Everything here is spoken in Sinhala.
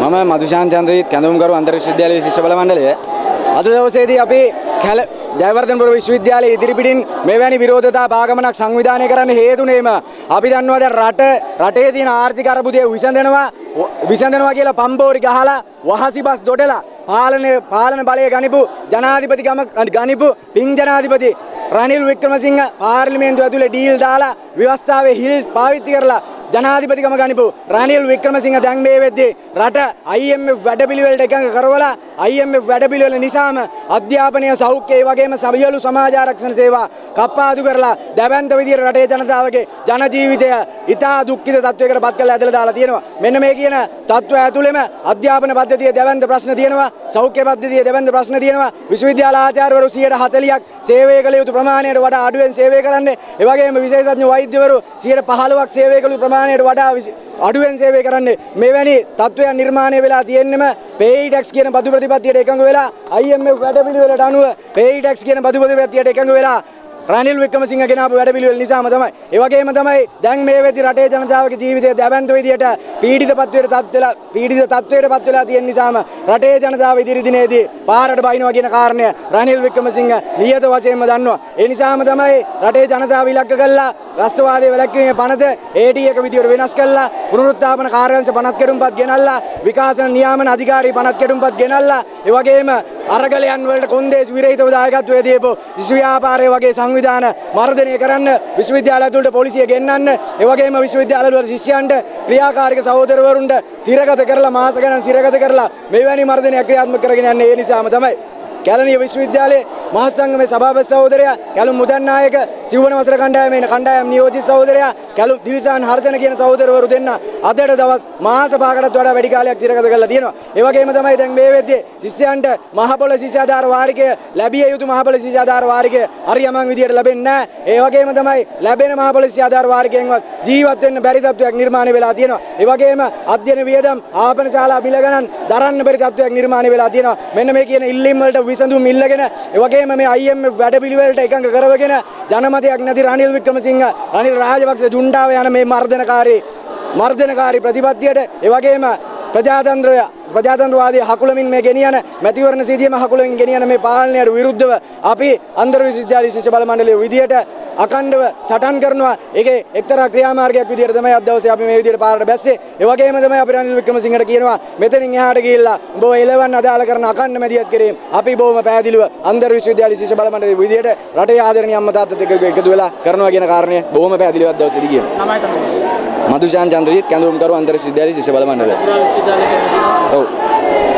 මම මදුශාන් චන්ද්‍රජිත් කැඳවුම්කරු අන්තර් විශ්වවිද්‍යාලයේ ශිෂ්‍ය බල මණ්ඩලය. අද දවසේදී අපි කැල ජයවර්ධනපුර විශ්වවිද්‍යාලයේ ඉදිරිපිටින් මෙවැනි විරෝධතා පාගමනක් සංවිධානය කරන්න හේතුනේම අපි දන්නවා දැන් රට රටේ තියෙන ආර්ථික අර්බුදය විසඳනවා විසඳනවා කියලා පම්බෝරි ගහලා වහසි බස් දොඩලා පාලන පාලන බලය ගනිපු ජනාධිපති ගම ගනිපු පින් ජනාධිපති රනිල් වික්‍රමසිංහ පාර්ලිමේන්තුව ඇතුලේ ඩීල් දාලා ව්‍යවස්ථාවේ හිල් පාවිච්චි කරලා ජනාධිපතිකම ගනිපු රනිල් වික්‍රමසිංහ දැන් මේ වෙද්දී රට IMF වැඩපිළිවෙලට එකඟ කරවලා IMF වැඩපිළිවෙල නිසාම අධ්‍යාපනය සෞඛ්‍ය ඒ වගේම සියලු සමාජ ආරක්ෂණ සේවා කප්පාදු කරලා දැවැන්ත විදියට රටේ ජනතාවගේ ජන ජීවිතය ඉතා දුක්ඛිත තත්වයකට පත් කරලා ඇදලා දාලා තියෙනවා. මෙන්න මේ කියන තත්ත්වය ඇතුළෙම අධ්‍යාපන පද්ධතියේ දැවැන්ත ප්‍රශ්න තියෙනවා සෞඛ්‍ය පද්ධතියේ දැවැන්ත ප්‍රශ්න තියෙනවා. විශ්වවිද්‍යාල ආචාර්යවරු 140ක් සේවය කළ යුතු ප්‍රමාණයට වඩා අඩුවෙන් සේවය කරන්නේ. ඒ වගේම විශේෂඥ වෛද්‍යවරු 115ක් සේවය කළ යුතු ප්‍රමාණයට වඩා අඩුවෙන් සේවය කරන්නේ මෙවැනි තත්ත්වයන් නිර්මාණය වෙලා තියෙන්නෙම පේයි ටැක්ස් කියන බදු ප්‍රතිපත්තියට එකඟ වෙලා IMF වැඩපිළිවෙලට අනුව පේයි ටැක්ස් කියන බදු ප්‍රතිපත්තියට එකඟ වෙලා රනිල් වික්‍රමසිංහ ගෙනාපු වැඩපිළිවෙල නිසාම තමයි. ඒ වගේම තමයි දැන් මේ වෙද්දි රටේ ජනතාවගේ ජීවිතය දැවැන්ත විදියට පීඩිත පත්වයට පත් වෙලා පීඩිත තත්වයට පත් වෙලා තියෙන නිසාම රටේ ජනතාව ඉදිරි දිනේදී පාරට බයිනවා කියන කාරණය රනිල් වික්‍රමසිංහ නියත වශයෙන්ම දන්නවා. ඒ නිසාම තමයි රටේ ජනතාව ඉලක්ක කළා රාෂ්ට්‍රවාදයේ වැළැක්වීමේ පනත AD එක විදියට වෙනස් කළා පුනරුත්ථාපන කාර්යාංශ පනත් කෙඩුම්පත් ගෙනල්ලා විකාශන නියාමන අධිකාරී පනත් කෙඩුම්පත් ගෙනල්ලා ඒ වගේම අරගලයන් වලට කොන්දේසි විරහිතව දායකත්වයේ දීපු විශ්ව ව්‍යාපාරය වගේ සංවිධාන මර්ධනය කරන්න විශ්වවිද්‍යාල ඇතුළට පොලිසිය ගෙන්නන්න ඒ වගේම විශ්වවිද්‍යාල වල ශිෂ්‍යයන්ට ක්‍රියාකාරක සහෝදරවරුන්ට සිරගත කරලා මාස ගණන් සිරගත කරලා මෙවැනි මර්ධනයක් ක්‍රියාත්මක කරගෙන යන්නේ ඒ නිසාම තමයි. කැලණිය විශ්වවිද්‍යාලයේ මහත් සංගමේ සභාපති සහෝදරයා කැලුම් මුදන්නායක සිව්වන වසර කණ්ඩායමේ කණ්ඩායම් නියෝජිත සහෝදරයා කැලුම් දිල්සාන් හර්ෂණ කියන සහෝදරවරු දෙන්න අදට දවස් මාස පහකටත් වඩා වැඩි කාලයක් සිරගත කරලා තියෙනවා. ඒ වගේම තමයි දැන් මේ වෙද්දී ශිෂ්‍යයන්ට මහපොළ ශිෂ්‍ය ආධාර වාරිකය ලැබිය යුතු මහපොළ ශිෂ්‍ය ආධාර වාරිකය හරියමං විදියට ලැබෙන්නේ නැහැ. ඒ වගේම තමයි ලැබෙන මහපොළ ශිෂ්‍ය ආධාර වාරිකයෙන්වත් ජීවත් වෙන්න බැරි තත්ත්වයක් නිර්මාණය වෙලා තියෙනවා. ඒ වගේම අධ්‍යයන වියදම් ආපන ශාලා බිල ගණන් දරන්න බැරි තත්ත්වයක් නිර්මාණය වෙලා තියෙනවා. මෙන්න මේ කියන ඉල්ලීම් වලට විසඳුම් ඉල්ලගෙන ඒ වගේම මේ IMF වැඩපිළිවෙලට එකඟ කරවගෙන ජනමතයක් නැති රනිල් වික්‍රමසිංහ. රනිල් රාජපක්ෂ ජුන්ඩාව යන මේ මර්ධනකාරී මර්ධනකාරී ප්‍රතිපත්තියට ඒ වගේම ප්‍රජාතන්ත්‍රය ප්‍රජාතන්ත්‍රවාදී හකුලමින් මේ ගෙනියන මැතිවරණ සීදියම හකුලමින් ගෙනියන මේ පාලනයට විරුද්ධව අපි අන්තර් විශ්වවිද්‍යාලීය ශිෂ්‍ය බල මණ්ඩලයේ විදියට අකණ්ඩව සටන් කරනවා. ඒකේ එක්තරා ක්‍රියාමාර්ගයක් විදියට තමයි අද දවසේ අපි මේ විදියට පාරට බැස්සේ. ඒ වගේම තමයි අපි රනිල් වික්‍රමසිංහට කියනවා මෙතනින් එහාට ගිහිල්ලා උඹ එලවන්න අදාළ කරන අකණ්ඩ මැදිහත් කිරීම අපි බොහොම පැහැදිලිව අන්තර් විශ්වවිද්‍යාලීය ශිෂ්‍ය බල මණ්ඩලයේ විදියට රටේ ආදරණීය අම්මා තාත්තත් එක්ක එකතු වෙලා කරනවා කියන කාරණය බොහොම පැහැදිලිව අද දවසේදී කියනවා. මදුෂාන් චන්ද්‍රජිත් කැඳවුම්කරු අන්තර් විශ්වවිද්‍යාලීය ශිෂ්‍ය බල මණ්ඩලය out.